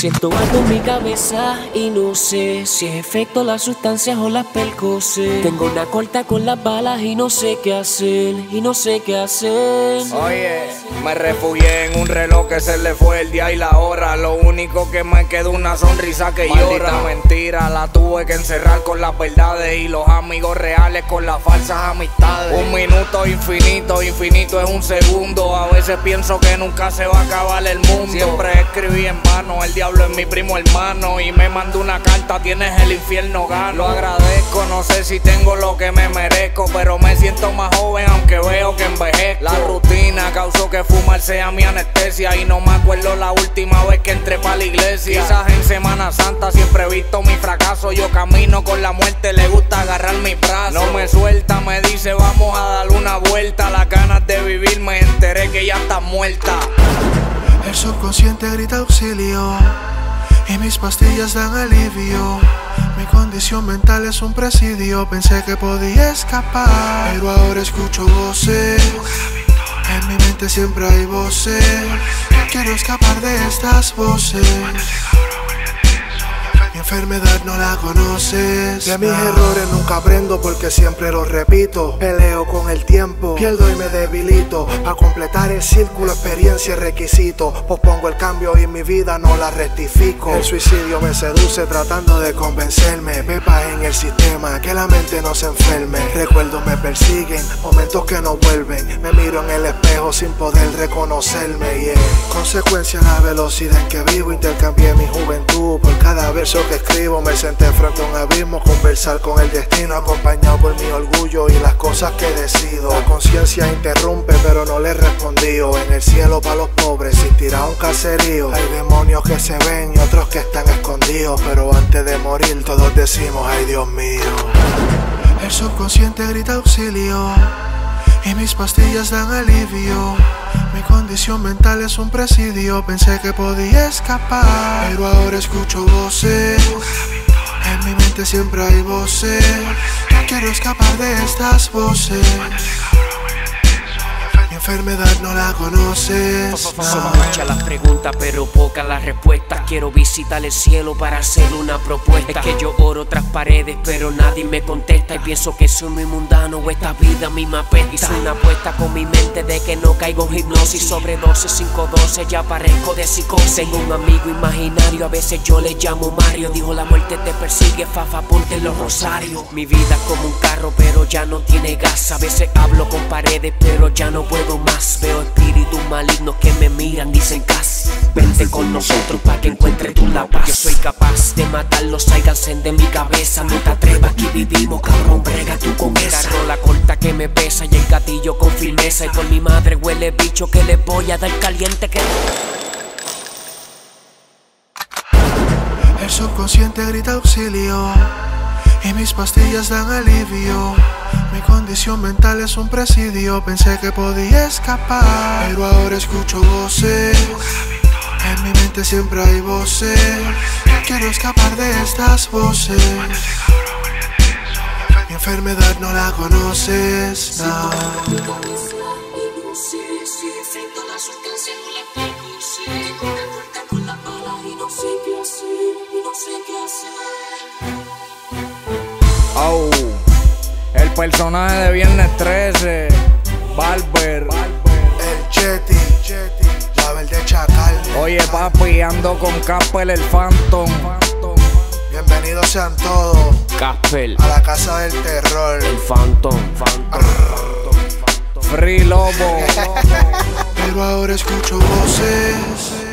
Siento algo en mi cabeza y no sé si es efecto las sustancias o las percocé. Tengo una corta con las balas y no sé qué hacer, y no sé qué hacer. Oye, me refugié en un reloj que se le fue el día y la hora. Lo único que me quedó una sonrisa que llora. mentira, la tuve que encerrar con las verdades y los amigos reales con las falsas amistades. Un minuto infinito, infinito es un segundo. A veces pienso que nunca se va a acabar el mundo. Siempre escribí en vano el diablo Hablo es mi primo hermano y me mandó una carta, tienes el infierno gano. Lo agradezco, no sé si tengo lo que me merezco, pero me siento más joven aunque veo que envejezco. La rutina causó que fumar sea mi anestesia y no me acuerdo la última vez que entré para la iglesia. Quizás en Semana Santa siempre he visto mi fracaso, yo camino con la muerte, le gusta agarrar mi brazo. No me suelta, me dice vamos a dar una vuelta, las ganas de vivir me enteré que ya está muerta. El subconsciente grita auxilio y mis pastillas dan alivio. Mi condición mental es un presidio, pensé que podía escapar, pero ahora escucho voces. En mi mente siempre hay voces. Quiero escapar de estas voces enfermedad no la conoces. De mis errores nunca aprendo porque siempre los repito. Peleo con el tiempo, pierdo y me debilito. Para completar el círculo, experiencia y requisito. Pospongo el cambio y mi vida no la rectifico. El suicidio me seduce tratando de convencerme. Pepa en el sistema, que la mente no se enferme. Recuerdos me persiguen, momentos que no vuelven. Me miro en el espejo sin poder reconocerme. Yeah. Consecuencia la velocidad en que vivo. Intercambié mi juventud por cada verso que escribo me senté frente a un abismo, conversar con el destino, acompañado por mi orgullo y las cosas que decido. La conciencia interrumpe, pero no le he respondido. En el cielo para los pobres existirá un caserío. Hay demonios que se ven y otros que están escondidos, pero antes de morir todos decimos, ay Dios mío. El subconsciente grita auxilio y mis pastillas dan alivio. Mi condición mental es un presidio, pensé que podía escapar, pero ahora escucho voces. En mi mente siempre hay voces. Quiero escapar de estas voces enfermedad no la conoces. Son muchas las preguntas, pero pocas las respuestas. Quiero visitar el cielo para hacer una propuesta. Es que yo oro tras paredes, pero nadie me contesta. Y pienso que soy muy mundano o esta vida misma apesta. Hice una apuesta con mi mente de que no caigo en hipnosis. Sobre 12, 5, 12, ya parezco de psicosis. Tengo un amigo imaginario, a veces yo le llamo Mario. Dijo la muerte te persigue, fafa, ponte los rosarios. Mi vida es como un carro, pero ya no tiene gas. A veces hablo con paredes, pero ya no puedo más. Veo espíritus malignos que me miran, dicen casi. Vente con nosotros para que encuentre tu la paz. Yo soy capaz de matarlos, sáiganse de mi cabeza. No te atrevas, aquí vivimos, cabrón, brega tú con esa. la corta que me pesa y el gatillo con firmeza. Y por mi madre huele bicho que le voy a dar caliente que. El subconsciente grita auxilio y mis pastillas dan alivio. Mi condición mental es un presidio, pensé que podía escapar, pero ahora escucho voces. En mi mente siempre hay voces. Quiero escapar de estas voces. Mi enfermedad no la conoces, no. Personaje de Viernes 13, Barber, el Chetty, la verde chacal. Oye, papi, ando con Casper el Phantom. Bienvenidos sean todos Casper a la casa del terror. El Phantom, Phantom. Free Lobo. Pero ahora escucho voces